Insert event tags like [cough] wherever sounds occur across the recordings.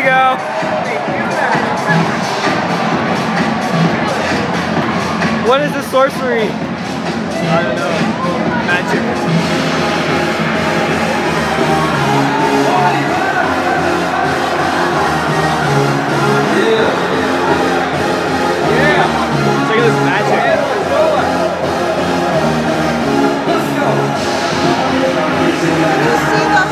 There we go. What is the sorcery? I don't know. Magic. Yeah. Look at this magic. Uh,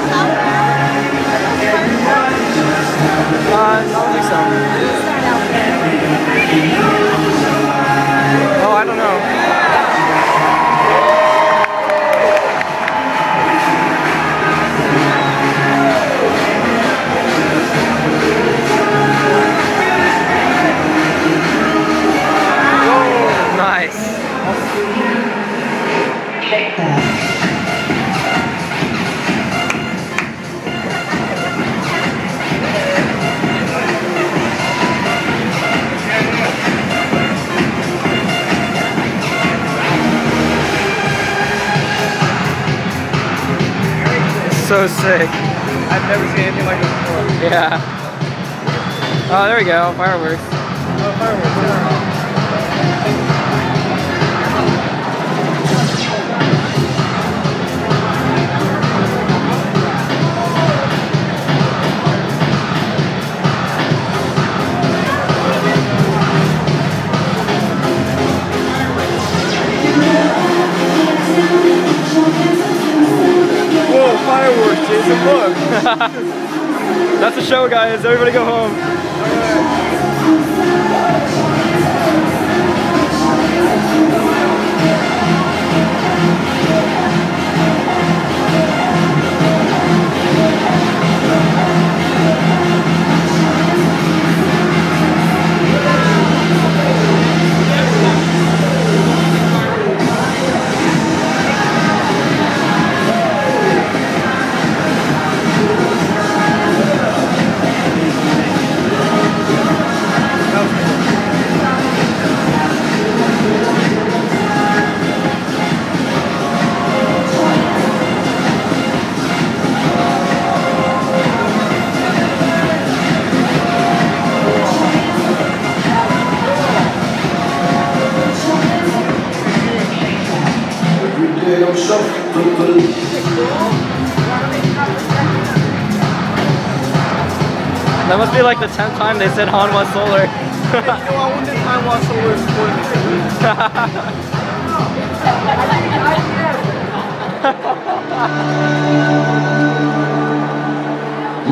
So sick. I've never seen anything like this before. Yeah. Oh, there we go. Fireworks. [laughs] That's the show, guys. Everybody go home. That must be like the 10th time they said Hanwha solar. I was solar is important.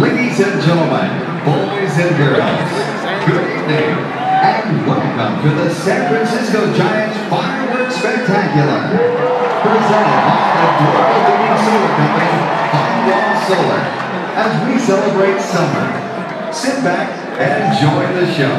Ladies and gentlemen, boys and girls, good evening, and welcome to the San Francisco Giants Fireworks Spectacular. Presented by the Global Solar Company, Hanwha Solar, as we celebrate summer. Sit back and enjoy the show.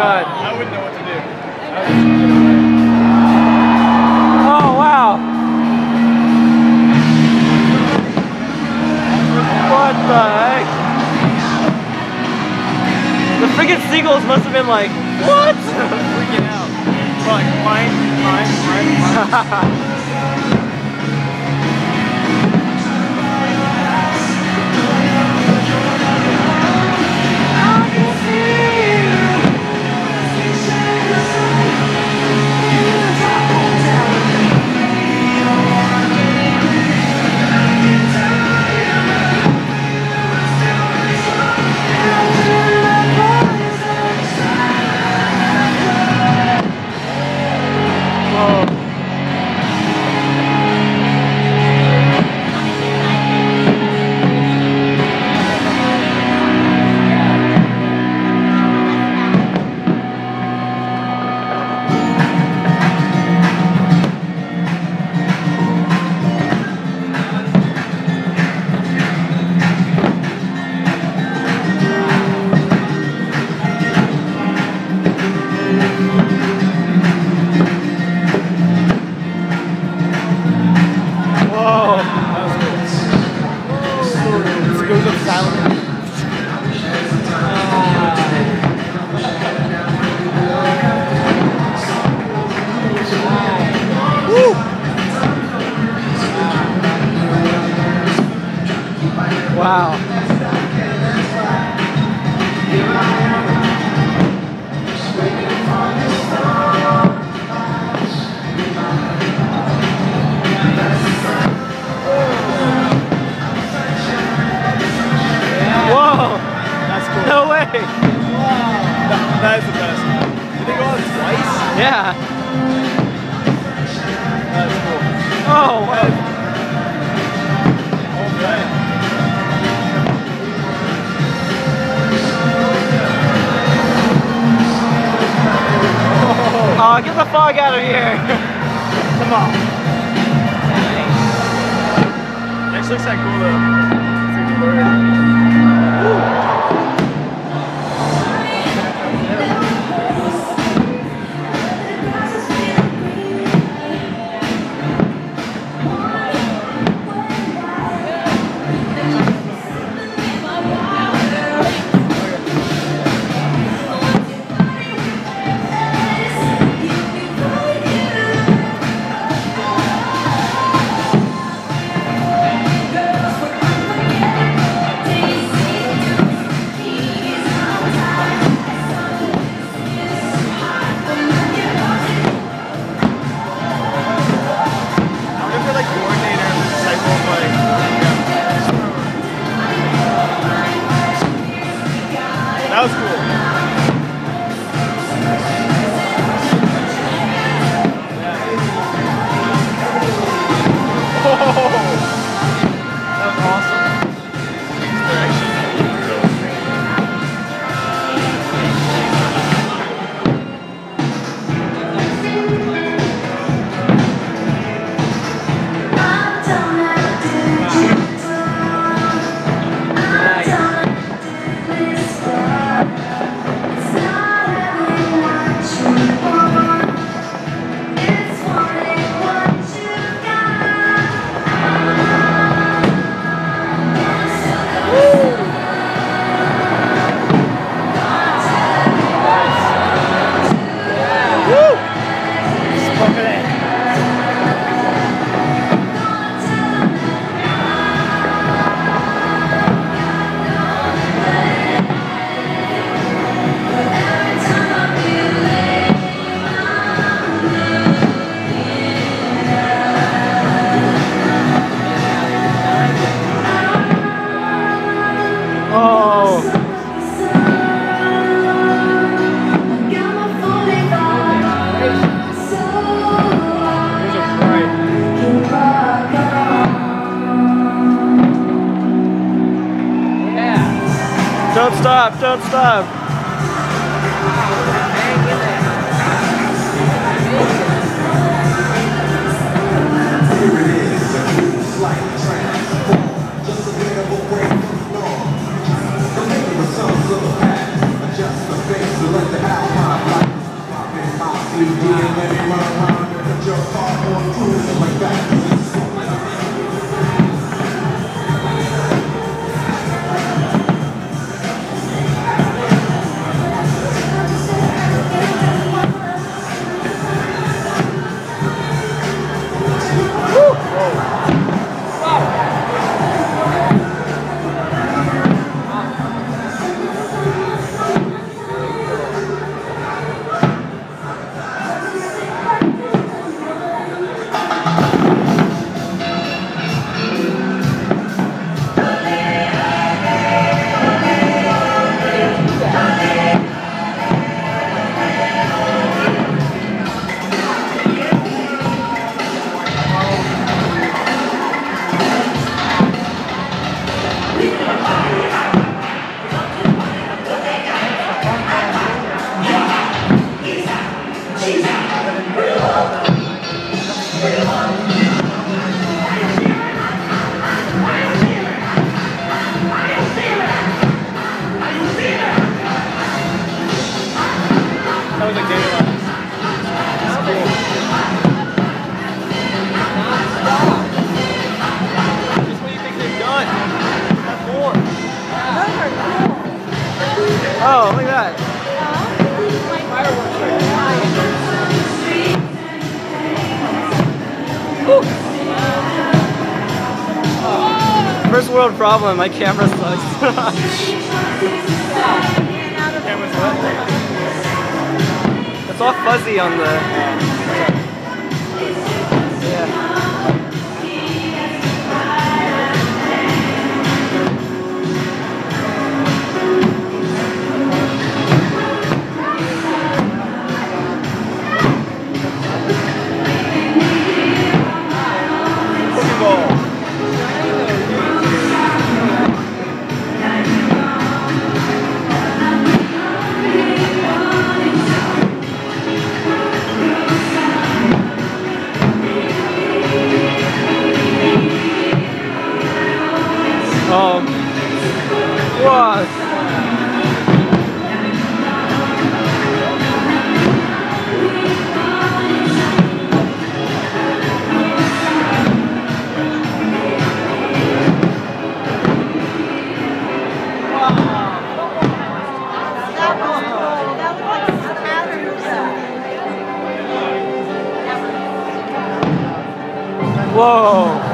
God! I wouldn't know what to do. Oh wow! What the heck? The freaking seagulls must have been like, Oh, oh. Oh, get the fog out of here. Come on. This looks like cool though. non-stop. First world problem, my camera sucks. [laughs] Camera's wet. It's all fuzzy on the... Whoa.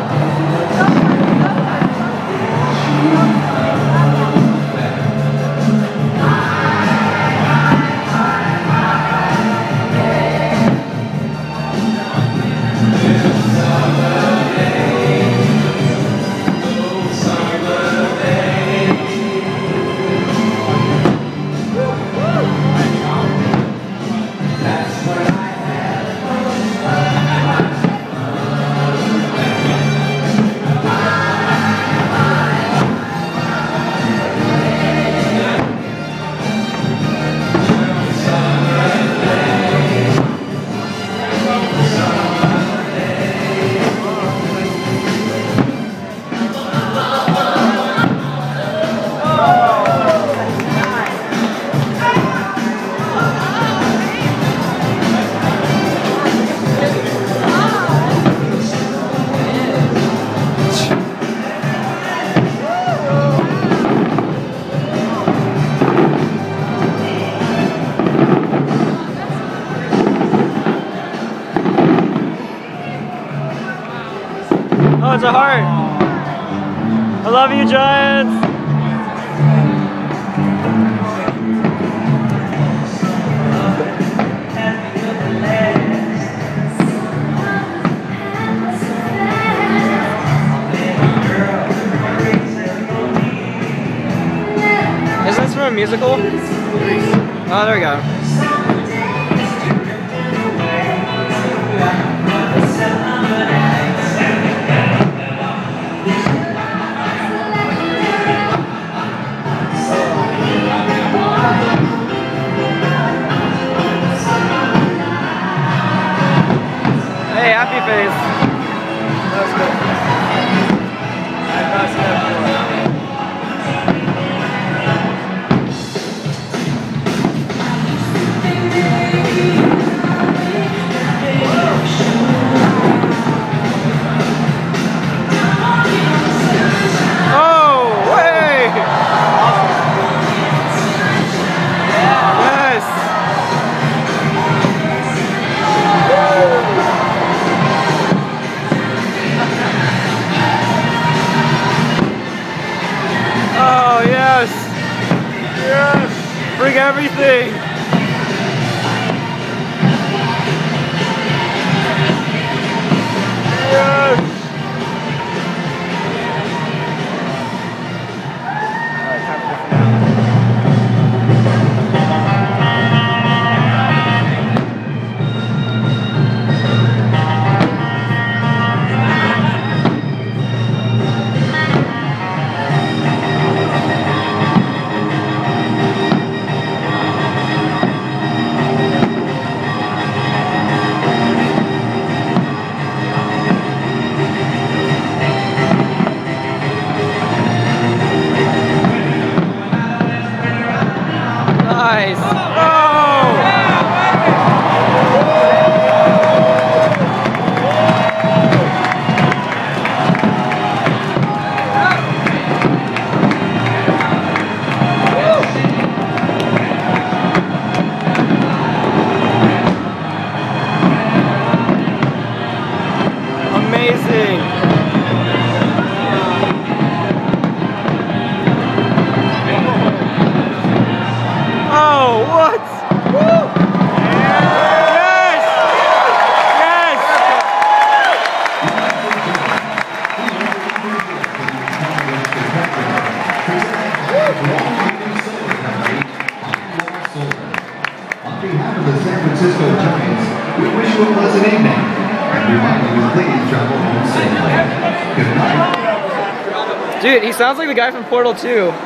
Love you, Giants. Is this from a musical? Oh, there we go. Face. Nice! Sounds like the guy from Portal 2.